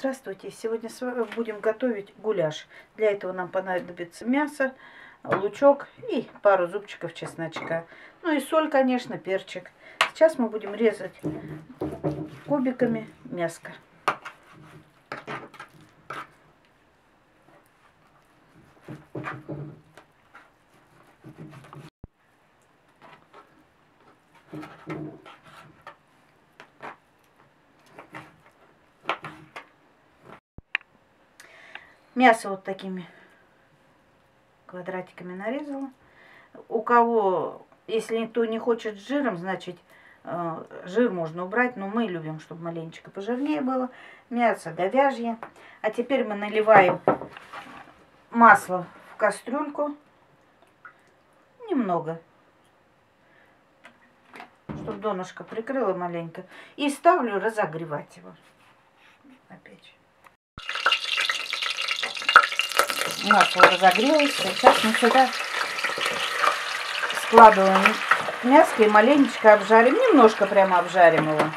Здравствуйте! Сегодня будем готовить гуляш. Для этого нам понадобится мясо, лучок и пару зубчиков чесночка. Ну и соль, конечно, перчик. Сейчас мы будем резать кубиками мяско. Мясо вот такими квадратиками нарезала. У кого, если никто не хочет с жиром, значит э, жир можно убрать, но мы любим, чтобы маленечко пожирнее было. Мясо говяжье. А теперь мы наливаем масло в кастрюльку. Немного. Чтобы донышко прикрыло маленько. И ставлю разогревать его на печь. Масло разогрелось. Сейчас мы сюда складываем мяско и маленечко обжарим. Немножко прямо обжарим его.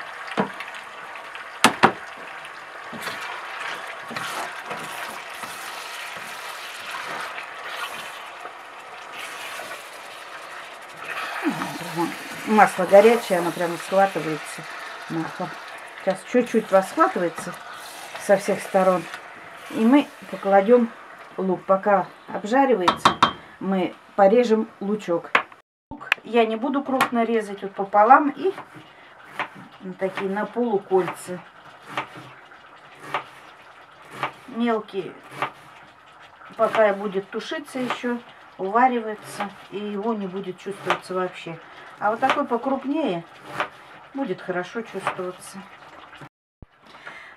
Масло горячее, оно прямо схватывается. Масло. Сейчас чуть-чуть расхватывается со всех сторон. И мы покладем лук. Пока обжаривается, мы порежем лучок. Лук я не буду крупно резать, вот пополам и на такие на полукольца. Мелкий, пока будет тушиться еще, уваривается, и его не будет чувствоваться вообще. А вот такой покрупнее будет хорошо чувствоваться.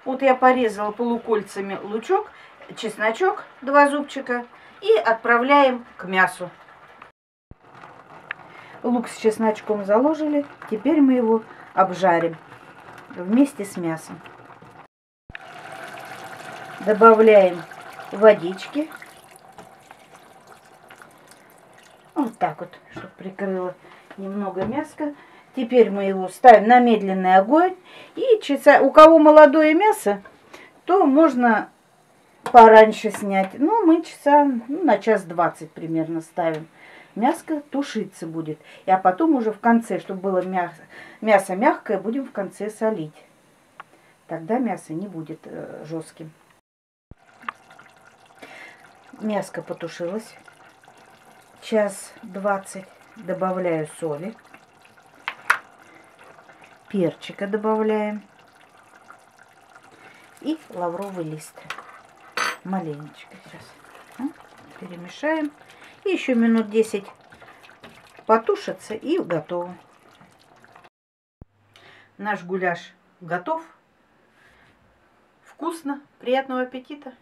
Вот я порезала полукольцами лучок чесночок, два зубчика, и отправляем к мясу. Лук с чесночком заложили, теперь мы его обжарим вместе с мясом. Добавляем водички. Вот так вот, чтобы прикрыло немного мяска. Теперь мы его ставим на медленный огонь. И часа... у кого молодое мясо, то можно пораньше снять. Ну, мы часа ну, на час двадцать примерно ставим. Мяско тушиться будет. И, а потом уже в конце, чтобы было мясо, мясо мягкое, будем в конце солить. Тогда мясо не будет э, жестким. Мяско потушилось. Час двадцать добавляю соли. Перчика добавляем. И лавровый лист маленечко сейчас. Перемешаем. И еще минут 10 потушится и готово. Наш гуляш готов. Вкусно. Приятного аппетита.